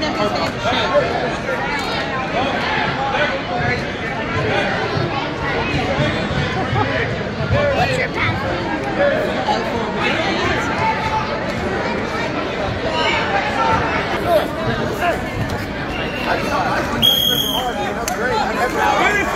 send them this What's your password? I just thought I was going to great. I never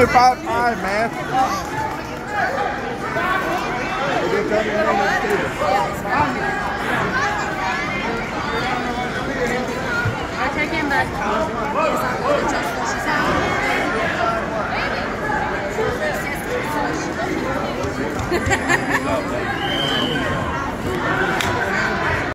only five five, man. I take him back.